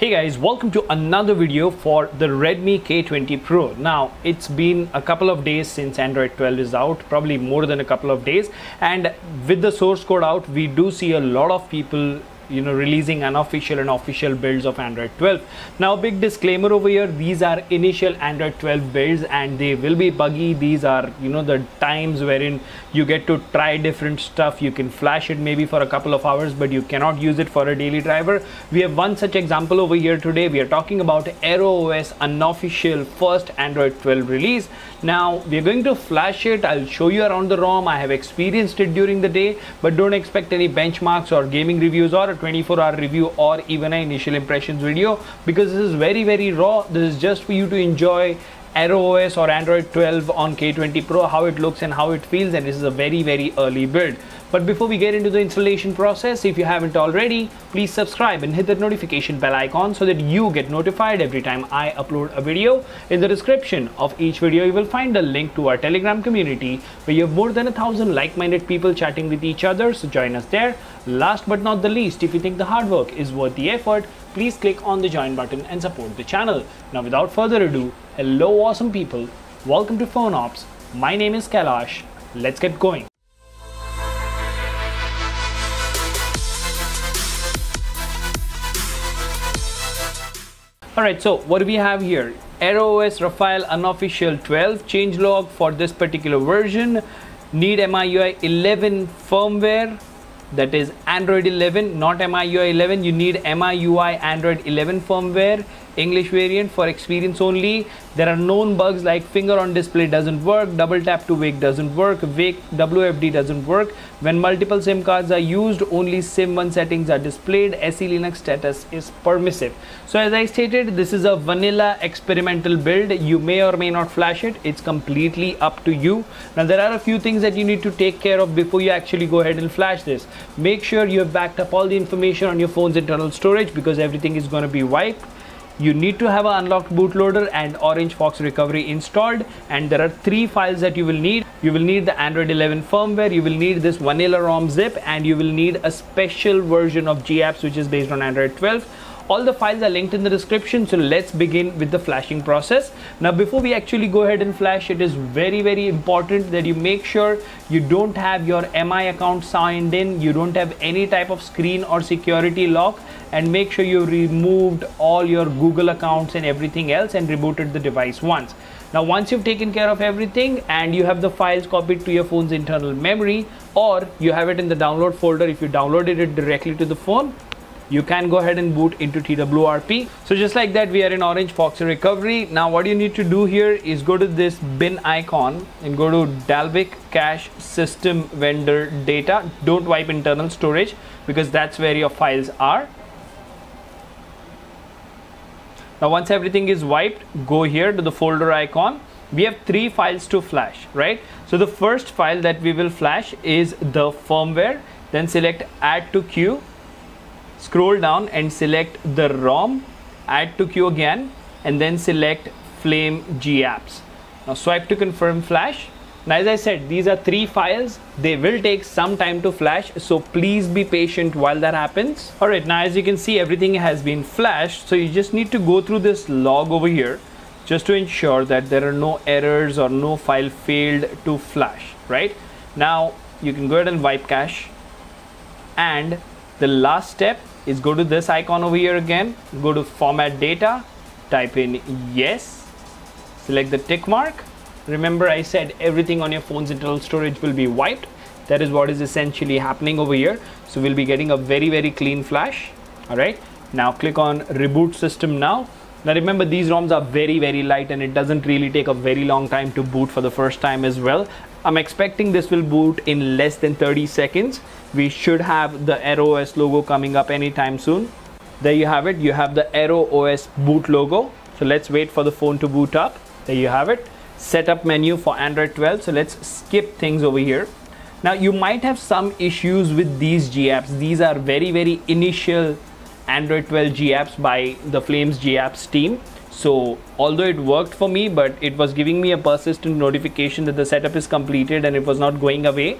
Hey guys, welcome to another video for the Redmi K20 Pro. Now, it's been a couple of days since Android 12 is out, probably more than a couple of days. And with the source code out, we do see a lot of people you know releasing unofficial and official builds of android 12 now big disclaimer over here these are initial android 12 builds and they will be buggy. These are you know the times wherein you get to try different stuff. You can flash it maybe for a couple of hours but you cannot use it for a daily driver. We have one such example over here today. We are talking about arrow os unofficial first android 12 release. Now we're going to flash it. I'll show you around the rom. I have experienced it during the day but don't expect any benchmarks or gaming reviews or 24 hour review or even an initial impressions video because this is very very raw this is just for you to enjoy Arrow OS or Android 12 on K20 Pro, how it looks and how it feels and this is a very very early build. But before we get into the installation process, if you haven't already, please subscribe and hit that notification bell icon so that you get notified every time I upload a video. In the description of each video, you will find a link to our Telegram community where you have more than a thousand like-minded people chatting with each other, so join us there. Last but not the least, if you think the hard work is worth the effort, please click on the join button and support the channel. Now without further ado, hello awesome people, welcome to PhoneOps. My name is Kailash. Let's get going. Alright, so what do we have here? Arrow OS Raphael unofficial 12 changelog for this particular version. Need MIUI 11 firmware that is Android 11 not MIUI 11 you need MIUI Android 11 firmware English variant for experience only. There are known bugs like finger on display doesn't work double tap to wake doesn't work wake WFD doesn't work. When multiple SIM cards are used only SIM 1 settings are displayed. SE Linux status is permissive. So as I stated this is a vanilla experimental build. You may or may not flash it. It's completely up to you. Now there are a few things that you need to take care of before you actually go ahead and flash this. Make sure you have backed up all the information on your phone's internal storage because everything is going to be wiped you need to have an unlocked bootloader and Orange Fox recovery installed and there are three files that you will need. You will need the Android 11 firmware, you will need this vanilla ROM zip and you will need a special version of GApps which is based on Android 12 all the files are linked in the description so let's begin with the flashing process. Now before we actually go ahead and flash it is very very important that you make sure you don't have your mi account signed in you don't have any type of screen or security lock and make sure you removed all your google accounts and everything else and rebooted the device once. Now once you've taken care of everything and you have the files copied to your phone's internal memory or you have it in the download folder if you downloaded it directly to the phone you can go ahead and boot into TWRP. So just like that, we are in Orange Fox recovery. Now what you need to do here is go to this bin icon and go to Dalvik cache system vendor data. Don't wipe internal storage because that's where your files are. Now once everything is wiped, go here to the folder icon. We have three files to flash, right? So the first file that we will flash is the firmware. Then select add to queue scroll down and select the ROM, add to queue again, and then select Flame GApps. Now swipe to confirm flash. Now as I said, these are three files. They will take some time to flash, so please be patient while that happens. Alright, now as you can see, everything has been flashed. So you just need to go through this log over here just to ensure that there are no errors or no file failed to flash, right? Now you can go ahead and wipe cache and the last step is go to this icon over here again. Go to format data type in yes select the tick mark. Remember I said everything on your phone's internal storage will be wiped. That is what is essentially happening over here. So we'll be getting a very very clean flash. All right. Now click on reboot system now. Now remember these ROMs are very very light and it doesn't really take a very long time to boot for the first time as well I'm expecting this will boot in less than 30 seconds. We should have the Arrow OS logo coming up anytime soon. There you have it. You have the Arrow OS boot logo. So let's wait for the phone to boot up. There you have it. Setup menu for Android 12. So let's skip things over here. Now you might have some issues with these GApps. These are very, very initial Android 12 GApps by the Flames GApps team. So although it worked for me, but it was giving me a persistent notification that the setup is completed and it was not going away.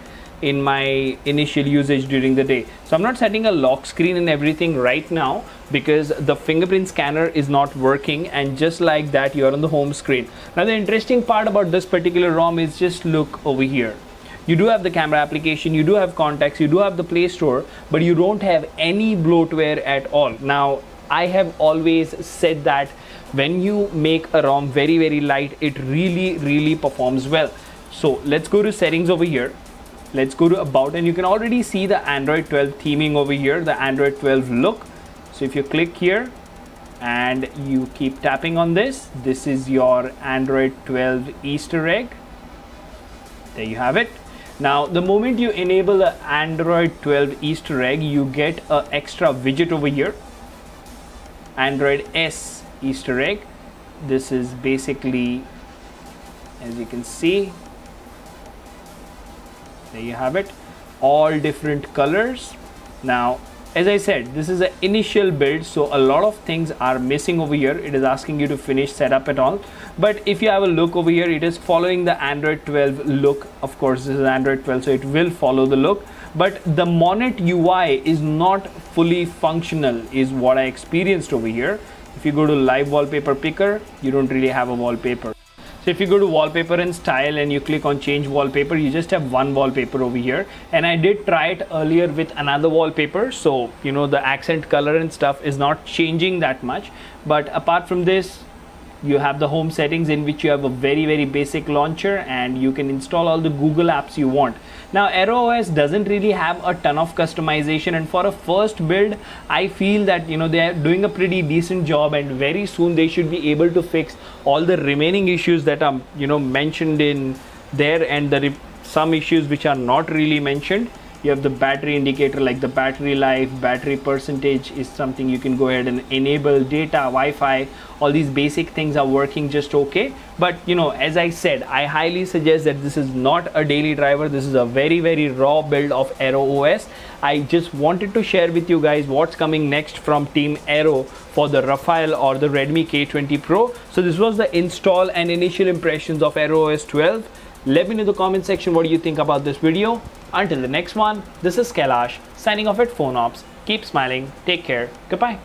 in my initial usage during the day. So I'm not setting a lock screen and everything right now because the fingerprint scanner is not working and just like that you're on the home screen. Now the interesting part about this particular ROM is just look over here. You do have the camera application, you do have contacts, you do have the Play Store, but you don't have any bloatware at all. Now I have always said that when you make a ROM very very light, it really really performs well. So let's go to settings over here. Let's go to about and you can already see the Android 12 theming over here the Android 12 look. So if you click here and you keep tapping on this this is your Android 12 Easter egg. There you have it. Now the moment you enable the Android 12 Easter egg you get an extra widget over here Android S Easter egg. This is basically as you can see there you have it all different colors. Now as I said this is an initial build so a lot of things are missing over here. It is asking you to finish setup at all. But if you have a look over here it is following the Android 12 look. Of course this is Android 12 so it will follow the look but the Monet UI is not fully functional is what I experienced over here if you go to live wallpaper picker you don't really have a wallpaper so if you go to wallpaper and style and you click on change wallpaper, you just have one wallpaper over here. And I did try it earlier with another wallpaper. So, you know, the accent color and stuff is not changing that much. But apart from this, you have the home settings in which you have a very very basic launcher and you can install all the google apps you want. Now ArrowOS doesn't really have a ton of customization and for a first build i feel that you know they are doing a pretty decent job and very soon they should be able to fix all the remaining issues that are you know mentioned in there and the some issues which are not really mentioned you have the battery indicator like the battery life battery percentage is something you can go ahead and enable data wi-fi all these basic things are working just okay but you know as i said i highly suggest that this is not a daily driver this is a very very raw build of arrow os i just wanted to share with you guys what's coming next from team arrow for the Raphael or the Redmi K20 Pro. So this was the install and initial impressions of Arrow OS 12. Let me know in the comment section what do you think about this video. Until the next one, this is Kailash signing off at PhoneOps. Keep smiling, take care, goodbye.